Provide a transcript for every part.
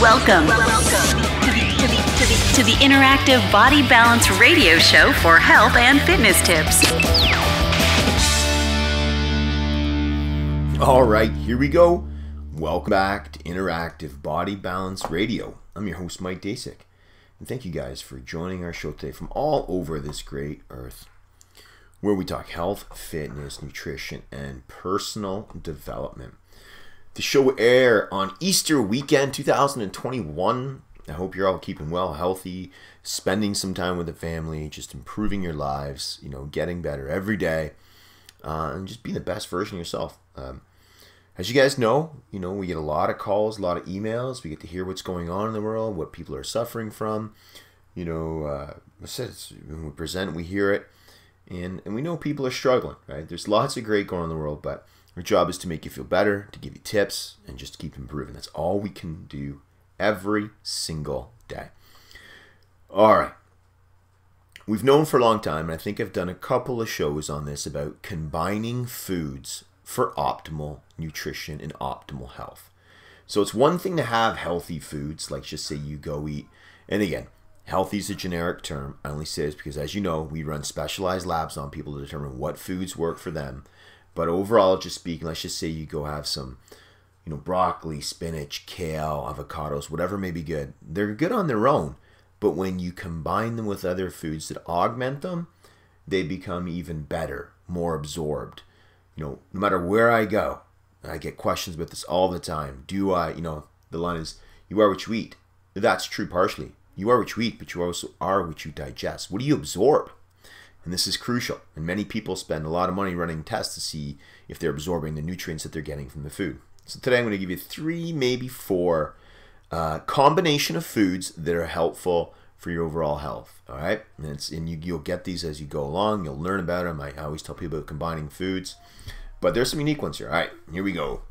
Welcome, Welcome to, the, to, the, to, the, to the interactive body balance radio show for health and fitness tips. All right, here we go. Welcome back to Interactive Body Balance Radio. I'm your host, Mike Daciuk. And thank you guys for joining our show today from all over this great earth, where we talk health, fitness, nutrition, and personal development. The show air on Easter weekend 2021. I hope you're all keeping well, healthy, spending some time with the family, just improving your lives, you know, getting better every day, uh, and just being the best version of yourself. Um, as you guys know, you know, we get a lot of calls, a lot of emails. We get to hear what's going on in the world, what people are suffering from. You know, uh, when we present, we hear it, and and we know people are struggling. Right? There's lots of great going on in the world, but our job is to make you feel better, to give you tips, and just keep improving. That's all we can do every single day. All right. We've known for a long time, and I think I've done a couple of shows on this about combining foods for optimal nutrition and optimal health. So it's one thing to have healthy foods, like just say you go eat, and again, healthy is a generic term. I only say this because, as you know, we run specialized labs on people to determine what foods work for them. But overall, just speaking, let's just say you go have some, you know, broccoli, spinach, kale, avocados, whatever may be good. They're good on their own, but when you combine them with other foods that augment them, they become even better, more absorbed you know, no matter where I go, I get questions about this all the time. Do I, you know, the line is, you are what you eat. That's true partially. You are what you eat, but you also are what you digest. What do you absorb? And this is crucial. And many people spend a lot of money running tests to see if they're absorbing the nutrients that they're getting from the food. So today I'm going to give you three, maybe four uh, combination of foods that are helpful for your overall health. All right, and, it's, and you, you'll get these as you go along. You'll learn about them. I always tell people about combining foods, but there's some unique ones here. All right, here we go.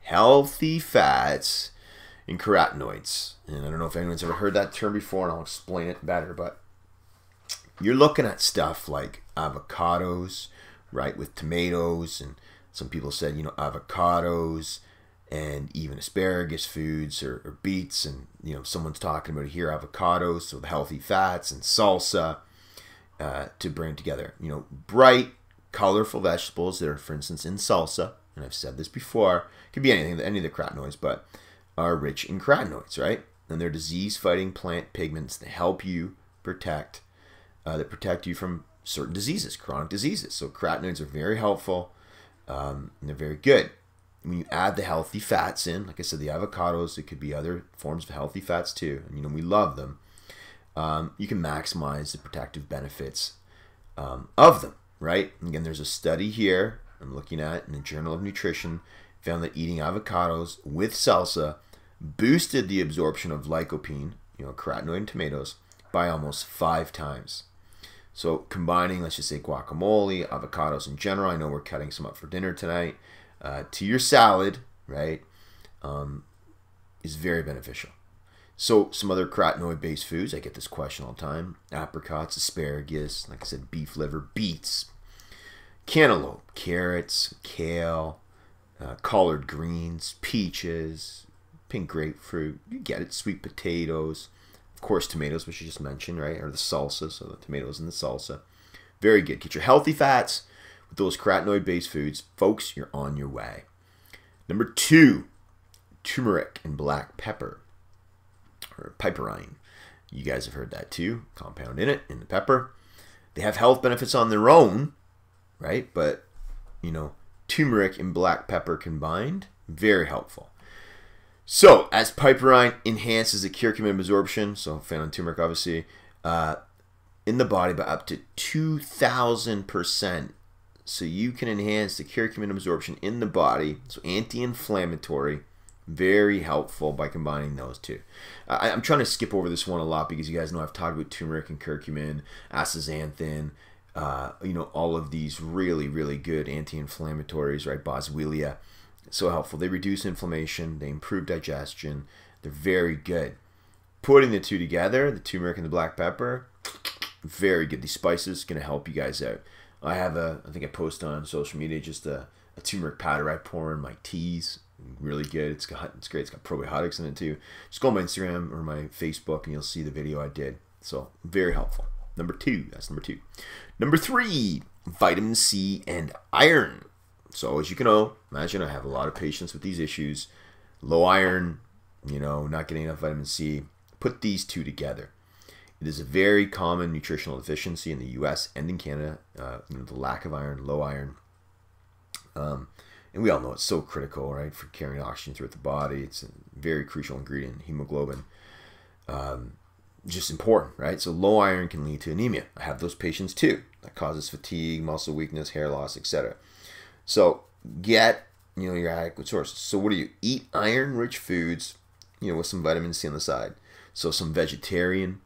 Healthy fats and carotenoids. And I don't know if anyone's ever heard that term before, and I'll explain it better. But you're looking at stuff like avocados, right, with tomatoes, and some people said, you know, avocados and even asparagus foods or, or, beets and you know someone's talking about here avocados so the healthy fats and salsa uh, to bring together you know bright colorful vegetables that are for instance in salsa and i've said this before could be anything any of the carotenoids but are rich in carotenoids right? And they're disease fighting plant pigments that help you protect uh, that protect you from certain diseases chronic diseases so carotenoids are very helpful um, and they're very good when you add the healthy fats in, like I said, the avocados, it could be other forms of healthy fats too, and you know we love them. Um, you can maximize the protective benefits um, of them, right? Again, there's a study here I'm looking at in the Journal of Nutrition found that eating avocados with salsa boosted the absorption of lycopene, you know, carotenoid in tomatoes, by almost five times. So combining, let's just say guacamole, avocados in general. I know we're cutting some up for dinner tonight uh, to your salad, right, um, is very beneficial. So some other carotenoid-based foods, I get this question all the time: apricots, asparagus, like I said, beef liver, beets, cantaloupe, carrots, kale, uh, collard greens, peaches, pink grapefruit. You get it. Sweet potatoes, of course, tomatoes, which you just mentioned, right, or the salsa. So the tomatoes and the salsa, very good. Get your healthy fats with those carotenoid based foods, folks, you're on your way. Number two, turmeric and black pepper, or piperine. You guys have heard that too. Compound in it, in the pepper. They have health benefits on their own, right? But, you know, turmeric and black pepper combined, very helpful. So, as piperine enhances the curcumin absorption, so found in turmeric obviously, uh, in the body by up to 2,000%, so you can enhance the curcumin absorption in the body. So anti-inflammatory, very helpful by combining those two. I, am trying to skip over this one a lot because you guys know I've talked about turmeric and curcumin, astaxanthin, uh, you know, all of these really, really good anti-inflammatories, right? Boswellia, so helpful. They reduce inflammation, they improve digestion, they're very good. Putting the two together, the turmeric and the black pepper, very good. These spices to help you guys out. I have a, I think I post on social media just a, a turmeric powder I pour in my teas. Really good. It's got it's great. It's got probiotics in it too. Just go on my Instagram or my Facebook and you'll see the video I did. So very helpful. Number two. That's number two. Number three, vitamin C and iron. So as you can know, imagine I have a lot of patients with these issues. Low iron, you know, not getting enough vitamin C. Put these two together. It is a very common nutritional deficiency in the U.S. and in Canada. Uh, you know, the lack of iron, low iron. Um, and we all know it's so critical, right, for carrying oxygen throughout the body. It's a very crucial ingredient, hemoglobin. Um, just important, right? So low iron can lead to anemia. I have those patients too. That causes fatigue, muscle weakness, hair loss, etc. So get you know your adequate sources. So what do you eat? Iron-rich foods, you know, with some vitamin C on the side. So some vegetarian,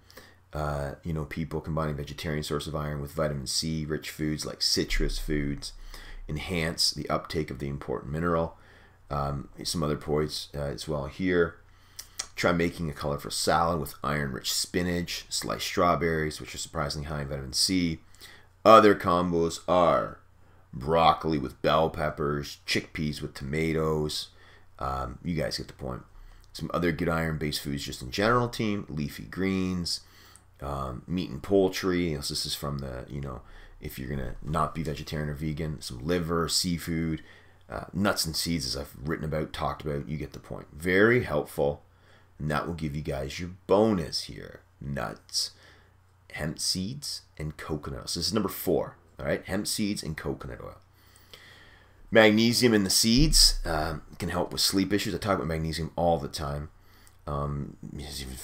uh, you know, people combining vegetarian source of iron with vitamin C rich foods like citrus foods enhance the uptake of the important mineral. Um, some other points uh, as well here. Try making a colorful salad with iron rich spinach, sliced strawberries, which are surprisingly high in vitamin C. Other combos are broccoli with bell peppers, chickpeas with tomatoes. Um, you guys get the point. Some other good iron based foods just in general, team leafy greens, um, meat and poultry. This is from the, you know, if you're gonna not be vegetarian or vegan, some liver, seafood, uh, nuts and seeds, as I've written about, talked about. You get the point. Very helpful, and that will give you guys your bonus here: nuts, hemp seeds, and coconut. So this is number four. All right, hemp seeds and coconut oil. Magnesium in the seeds um, can help with sleep issues. I talk about magnesium all the time, um,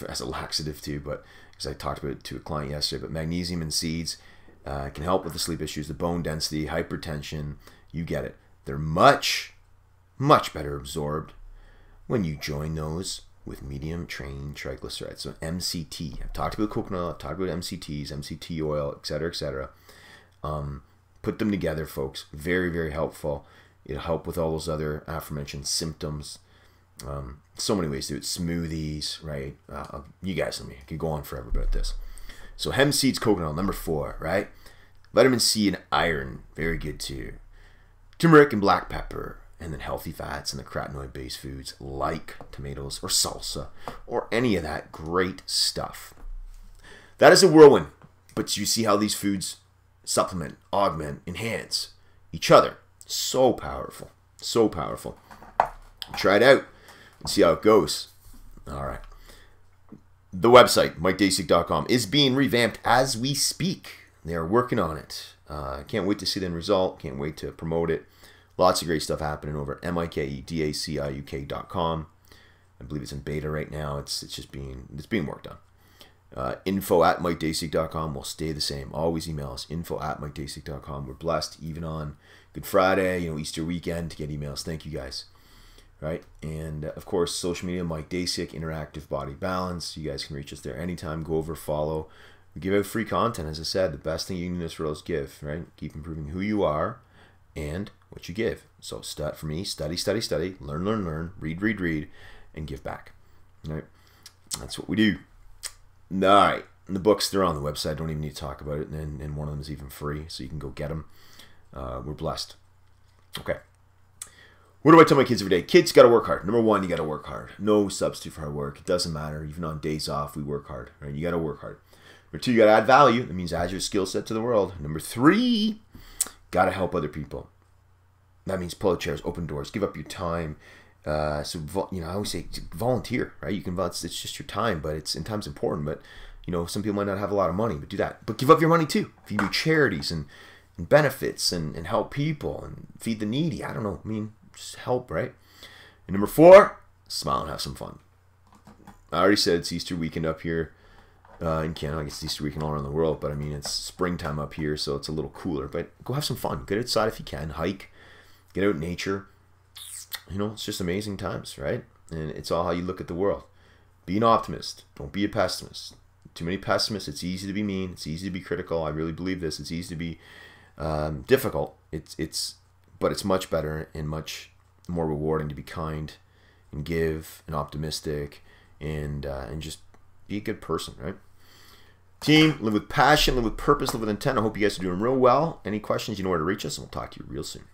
as a laxative too, but because I talked about it to a client yesterday. But magnesium in seeds uh, can help with the sleep issues, the bone density, hypertension. You get it. They're much, much better absorbed when you join those with medium chain triglycerides. So MCT. I've talked about coconut. I've talked about MCTs, MCT oil, etc., etc. Um, put them together, folks. Very, very helpful. It'll help with all those other aforementioned symptoms. Um, so many ways to do it. Smoothies, right? Uh, you guys, let me. I could go on forever about this. So hemp seeds, coconut, number four, right? Vitamin C and iron, very good too. Turmeric and black pepper, and then healthy fats and the carotenoid-based foods like tomatoes or salsa or any of that great stuff. That is a whirlwind, but you see how these foods supplement, augment, enhance each other. So powerful, so powerful. Try it out and see how it goes. All right. The website, MikeDaciuk.com, is being revamped as we speak. They are working on it. Uh, can't wait to see the end result. Can't wait to promote it. Lots of great stuff happening over at M-I-K-E-D-A-C-I-U-K.com. I believe it's in beta right now. It's it's just being it's being worked on. Uh, info at MikeDaciuk.com will stay the same. Always email us. Info at MikeDaciuk.com. We're blessed even on Good Friday, you know, Easter weekend to get emails. Thank you guys right? And uh, of course, social media, Mike Daciuk, Interactive Body Balance. You guys can reach us there anytime. Go over, follow. We give out free content. As I said, the best thing you can do this world is give, right? Keep improving who you are and what you give. So, start for me, study, study, study, learn, learn, learn, read, read, read, and give back. All right? That's what we do. All right. The books, they're on the website. Don't even need to talk about it. And, and one of them is even free, so you can go get them. Uh, we're blessed. Okay. What do I tell my kids every day? Kids got to work hard. Number one, you got to work hard. No substitute for hard work. It doesn't matter. Even on days off, we work hard. Right? You got to work hard. Number two, you got to add value. That means add your skill set to the world. Number three, got to help other people. That means pull out chairs, open doors, give up your time. Uh, so you know, I always say volunteer. Right? You can. It's, it's just your time, but it's in time's important. But you know, some people might not have a lot of money, but do that. But give up your money too. If you do charities and, and benefits and, and help people and feed the needy, I don't know. I mean, just help, right? And number four, smile and have some fun. I already said it's Easter weekend up here uh, in Canada. I guess it's Easter weekend all around the world, but I mean, it's springtime up here, so it's a little cooler. But go have some fun. Get outside if you can. Hike. Get out in nature. You know, it's just amazing times, right? And it's all how you look at the world. Be an optimist. Don't be a pessimist. Too many pessimists. It's easy to be mean. It's easy to be critical. I really believe this. It's easy to be um, difficult. It's it's but it's much better and much more rewarding to be kind and give and optimistic and uh, and just be a good person, right? Team, live with passion, live with purpose, live with intent. I hope you guys are doing real well. Any questions, you know where to reach us, and we'll talk to you real soon.